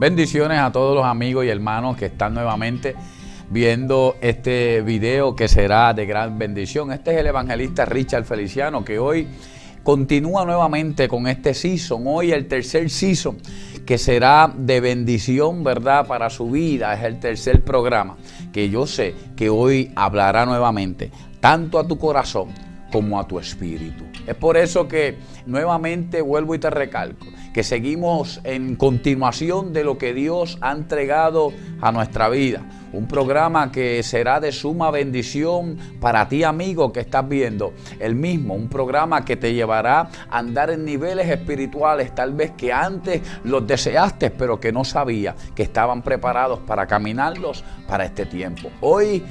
Bendiciones a todos los amigos y hermanos que están nuevamente viendo este video que será de gran bendición. Este es el evangelista Richard Feliciano que hoy continúa nuevamente con este season, hoy el tercer season que será de bendición, ¿verdad? Para su vida, es el tercer programa que yo sé que hoy hablará nuevamente, tanto a tu corazón como a tu espíritu. Es por eso que nuevamente vuelvo y te recalco que seguimos en continuación de lo que Dios ha entregado a nuestra vida. Un programa que será de suma bendición para ti amigo que estás viendo. El mismo, un programa que te llevará a andar en niveles espirituales tal vez que antes los deseaste pero que no sabía que estaban preparados para caminarlos para este tiempo. Hoy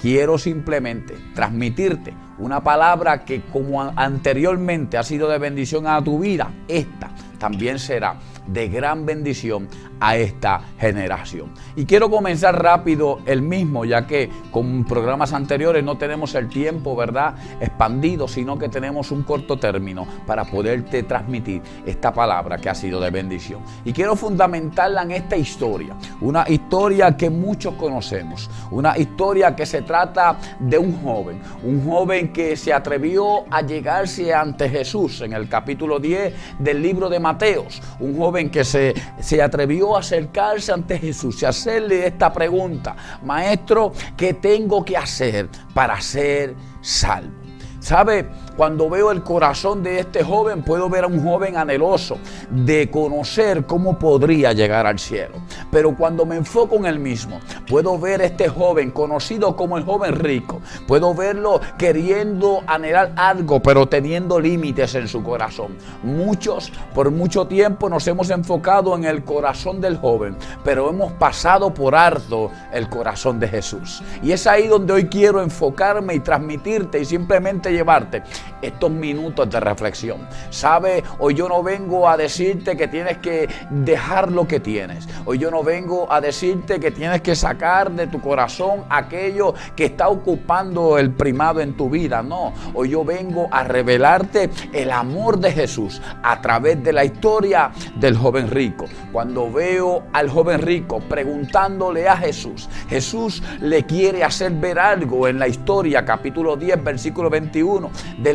quiero simplemente transmitirte una palabra que como anteriormente ha sido de bendición a tu vida, esta también será de gran bendición a esta generación. Y quiero comenzar rápido el mismo, ya que con programas anteriores no tenemos el tiempo, ¿verdad?, expandido, sino que tenemos un corto término para poderte transmitir esta palabra que ha sido de bendición. Y quiero fundamentarla en esta historia, una historia que muchos conocemos, una historia que se trata de un joven, un joven que se atrevió a llegarse ante Jesús en el capítulo 10 del libro de Mateos, un joven que se, se atrevió a acercarse ante Jesús y hacerle esta pregunta, maestro, ¿qué tengo que hacer para ser salvo? ¿Sabe? Cuando veo el corazón de este joven, puedo ver a un joven anheloso de conocer cómo podría llegar al cielo. Pero cuando me enfoco en el mismo, puedo ver a este joven conocido como el joven rico. Puedo verlo queriendo anhelar algo, pero teniendo límites en su corazón. Muchos, por mucho tiempo, nos hemos enfocado en el corazón del joven, pero hemos pasado por harto el corazón de Jesús. Y es ahí donde hoy quiero enfocarme y transmitirte y simplemente llevarte estos minutos de reflexión. ¿Sabe? Hoy yo no vengo a decirte que tienes que dejar lo que tienes. Hoy yo no vengo a decirte que tienes que sacar de tu corazón aquello que está ocupando el primado en tu vida. No, hoy yo vengo a revelarte el amor de Jesús a través de la historia del joven rico. Cuando veo al joven rico preguntándole a Jesús, Jesús le quiere hacer ver algo en la historia, capítulo 10, versículo 21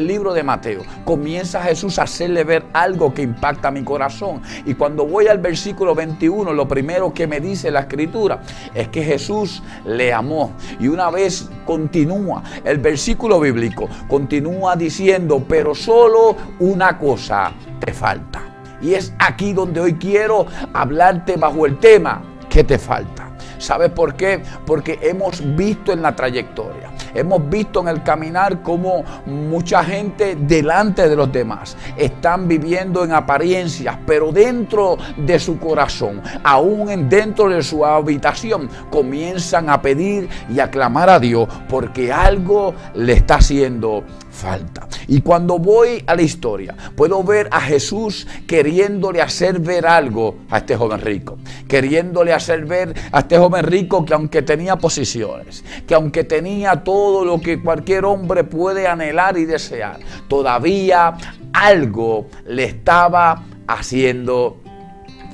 libro de Mateo, comienza Jesús a hacerle ver algo que impacta mi corazón. Y cuando voy al versículo 21, lo primero que me dice la escritura es que Jesús le amó. Y una vez continúa el versículo bíblico, continúa diciendo, pero solo una cosa te falta. Y es aquí donde hoy quiero hablarte bajo el tema, ¿qué te falta? ¿Sabes por qué? Porque hemos visto en la trayectoria Hemos visto en el caminar cómo mucha gente delante de los demás están viviendo en apariencias, pero dentro de su corazón, aún dentro de su habitación, comienzan a pedir y a clamar a Dios porque algo le está haciendo falta. Y cuando voy a la historia, puedo ver a Jesús queriéndole hacer ver algo a este joven rico. Queriéndole hacer ver a este joven rico que aunque tenía posiciones, que aunque tenía todo lo que cualquier hombre puede anhelar y desear, todavía algo le estaba haciendo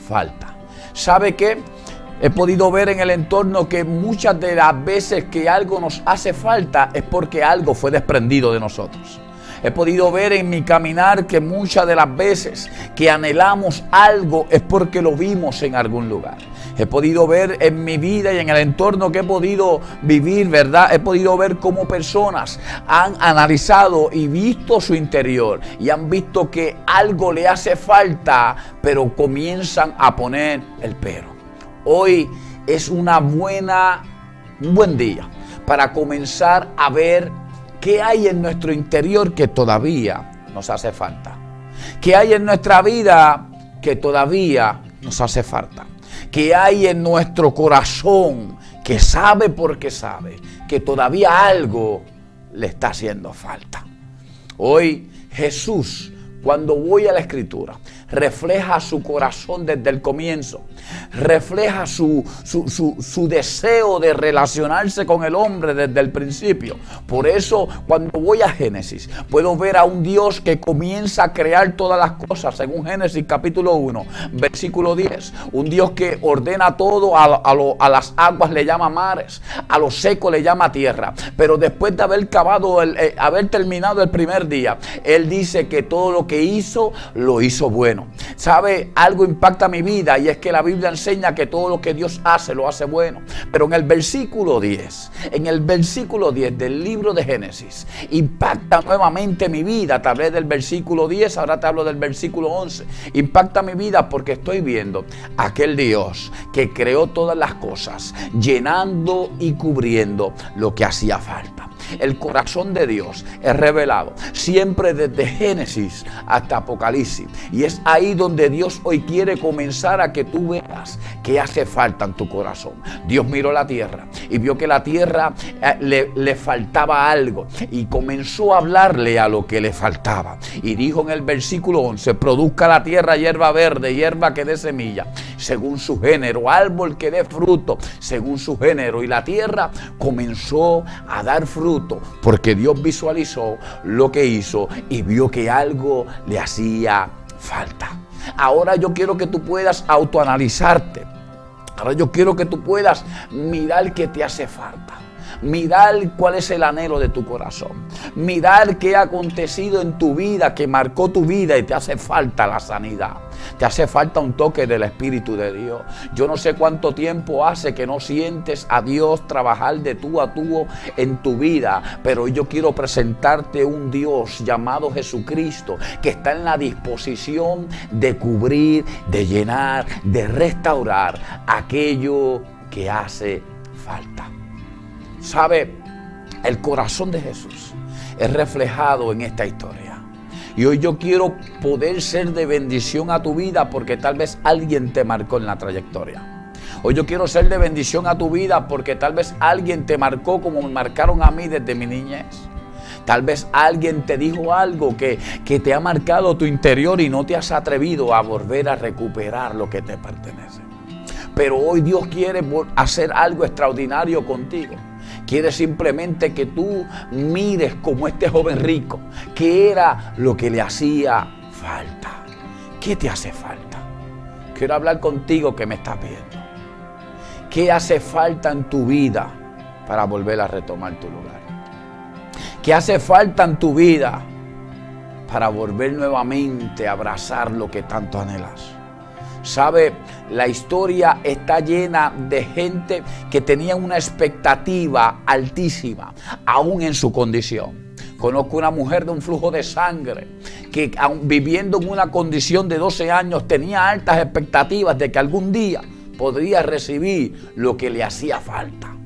falta. ¿Sabe qué? He podido ver en el entorno que muchas de las veces que algo nos hace falta es porque algo fue desprendido de nosotros. He podido ver en mi caminar que muchas de las veces que anhelamos algo es porque lo vimos en algún lugar. He podido ver en mi vida y en el entorno que he podido vivir, ¿verdad? He podido ver cómo personas han analizado y visto su interior y han visto que algo le hace falta, pero comienzan a poner el pero. Hoy es una buena, un buen día para comenzar a ver qué hay en nuestro interior que todavía nos hace falta. ¿Qué hay en nuestra vida que todavía nos hace falta? ¿Qué hay en nuestro corazón que sabe porque sabe que todavía algo le está haciendo falta? Hoy Jesús, cuando voy a la escritura, refleja su corazón desde el comienzo, refleja su, su, deseo de relacionarse con el hombre desde el principio. Por eso cuando voy a Génesis, puedo ver a un Dios que comienza a crear todas las cosas, según Génesis capítulo 1, versículo 10. Un Dios que ordena todo, a, a, las aguas le llama mares, a lo seco le llama tierra. Pero después de haber cavado, el, eh, haber terminado el primer día, Él dice que todo lo que hizo, lo hizo bueno. ¿Sabe? Algo impacta mi vida y es que la Biblia enseña que todo lo que Dios hace, lo hace bueno. Pero en el versículo 10, en el versículo 10 del libro de Génesis, impacta nuevamente mi vida a través del versículo 10, ahora te hablo del versículo 11. Impacta mi vida porque estoy viendo aquel Dios que creó todas las cosas, llenando y cubriendo lo que hacía falta. El corazón de Dios es revelado siempre desde Génesis hasta Apocalipsis. Y es ahí donde Dios hoy quiere comenzar a que tú veas que hace falta en tu corazón. Dios miró la tierra y vio que la tierra eh, le, le faltaba algo y comenzó a hablarle a lo que le faltaba. Y dijo en el versículo 11, produzca la tierra hierba verde, hierba que dé semilla, según su género, árbol que dé fruto, según su género. Y la tierra comenzó a dar fruto porque Dios visualizó lo que hizo y vio que algo le hacía falta. Ahora yo quiero que tú puedas autoanalizarte. Ahora yo quiero que tú puedas mirar qué te hace falta. Mirar cuál es el anhelo de tu corazón. Mirar qué ha acontecido en tu vida, que marcó tu vida y te hace falta la sanidad. Te hace falta un toque del Espíritu de Dios. Yo no sé cuánto tiempo hace que no sientes a Dios trabajar de tú a tú en tu vida, pero yo quiero presentarte un Dios llamado Jesucristo que está en la disposición de cubrir, de llenar, de restaurar aquello que hace falta. ¿Sabe? El corazón de Jesús es reflejado en esta historia. Y hoy yo quiero poder ser de bendición a tu vida porque tal vez alguien te marcó en la trayectoria. Hoy yo quiero ser de bendición a tu vida porque tal vez alguien te marcó como me marcaron a mí desde mi niñez. Tal vez alguien te dijo algo que, que te ha marcado tu interior y no te has atrevido a volver a recuperar lo que te pertenece. Pero hoy Dios quiere hacer algo extraordinario contigo. Quiere simplemente que tú mires como este joven rico, que era lo que le hacía falta. ¿Qué te hace falta? Quiero hablar contigo que me estás viendo. ¿Qué hace falta en tu vida para volver a retomar tu lugar? ¿Qué hace falta en tu vida para volver nuevamente a abrazar lo que tanto anhelas? ¿Sabe? La historia está llena de gente que tenía una expectativa altísima, aún en su condición. Conozco una mujer de un flujo de sangre que viviendo en una condición de 12 años tenía altas expectativas de que algún día podría recibir lo que le hacía falta.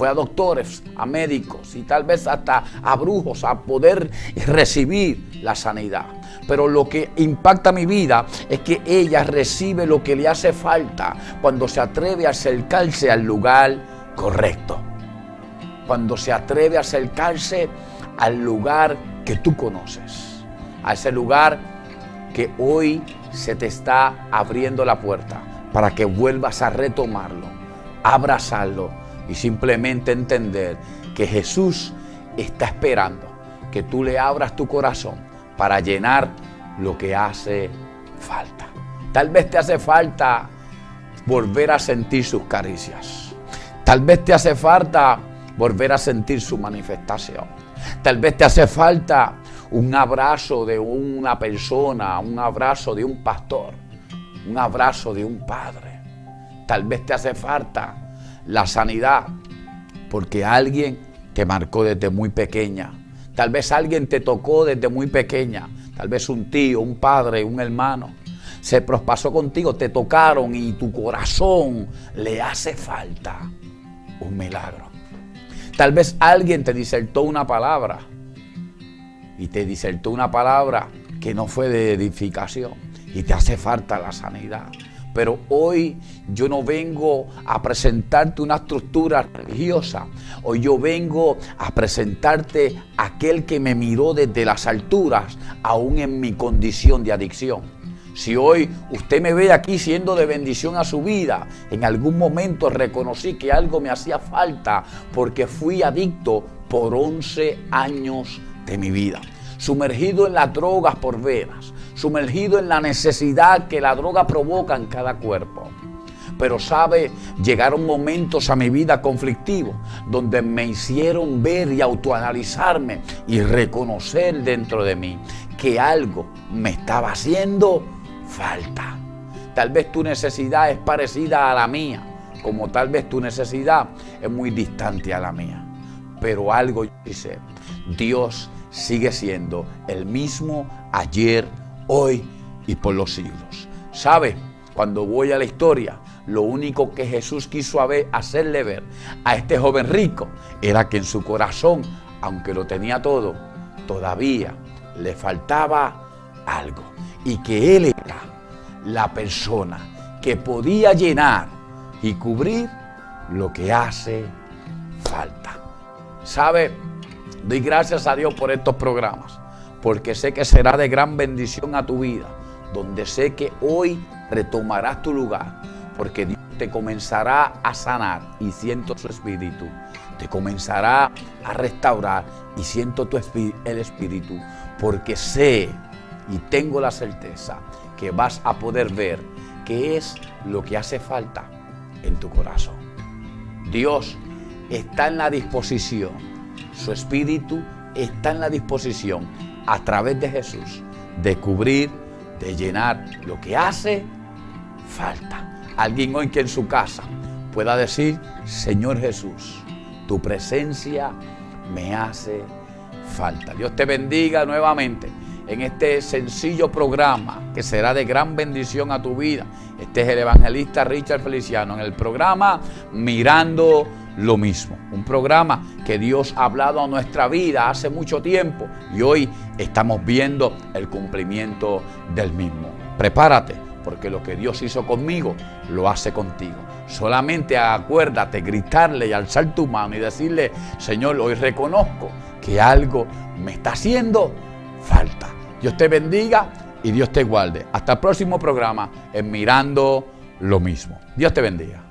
Fue a doctores, a médicos y tal vez hasta a brujos a poder recibir la sanidad pero lo que impacta mi vida es que ella recibe lo que le hace falta cuando se atreve a acercarse al lugar correcto. Cuando se atreve a acercarse al lugar que tú conoces. A ese lugar que hoy se te está abriendo la puerta para que vuelvas a retomarlo, abrazarlo y simplemente entender que Jesús está esperando que tú le abras tu corazón para llenar lo que hace falta. Tal vez te hace falta volver a sentir sus caricias. Tal vez te hace falta volver a sentir su manifestación. Tal vez te hace falta un abrazo de una persona, un abrazo de un pastor, un abrazo de un padre. Tal vez te hace falta la sanidad porque alguien te marcó desde muy pequeña Tal vez alguien te tocó desde muy pequeña, tal vez un tío, un padre, un hermano. Se prospasó contigo, te tocaron y tu corazón le hace falta un milagro. Tal vez alguien te disertó una palabra y te disertó una palabra que no fue de edificación y te hace falta la sanidad. Pero hoy yo no vengo a presentarte una estructura religiosa. Hoy yo vengo a presentarte aquel que me miró desde las alturas, aún en mi condición de adicción. Si hoy usted me ve aquí siendo de bendición a su vida, en algún momento reconocí que algo me hacía falta porque fui adicto por 11 años de mi vida. Sumergido en las drogas por veras, sumergido en la necesidad que la droga provoca en cada cuerpo. Pero sabe, llegaron momentos a mi vida conflictivos donde me hicieron ver y autoanalizarme y reconocer dentro de mí que algo me estaba haciendo falta. Tal vez tu necesidad es parecida a la mía, como tal vez tu necesidad es muy distante a la mía. Pero algo dice, Dios sigue siendo el mismo ayer, hoy y por los siglos. ¿Sabe? Cuando voy a la historia, lo único que Jesús quiso hacerle ver a este joven rico era que en su corazón, aunque lo tenía todo, todavía le faltaba algo. Y que Él era la persona que podía llenar y cubrir lo que hace falta. ¿Sabe? Doy gracias a Dios por estos programas, porque sé que será de gran bendición a tu vida, donde sé que hoy retomarás tu lugar, porque Dios te comenzará a sanar y siento su espíritu, te comenzará a restaurar y siento tu el espíritu, porque sé y tengo la certeza que vas a poder ver qué es lo que hace falta en tu corazón. Dios está en la disposición su espíritu está en la disposición a través de Jesús de cubrir, de llenar lo que hace falta. Alguien hoy que en su casa pueda decir, Señor Jesús, tu presencia me hace falta. Dios te bendiga nuevamente en este sencillo programa que será de gran bendición a tu vida. Este es el evangelista Richard Feliciano en el programa Mirando lo mismo. Un programa que Dios ha hablado a nuestra vida hace mucho tiempo y hoy estamos viendo el cumplimiento del mismo. Prepárate, porque lo que Dios hizo conmigo lo hace contigo. Solamente acuérdate gritarle y alzar tu mano y decirle, Señor, hoy reconozco que algo me está haciendo falta. Dios te bendiga y Dios te guarde. Hasta el próximo programa en Mirando lo mismo. Dios te bendiga.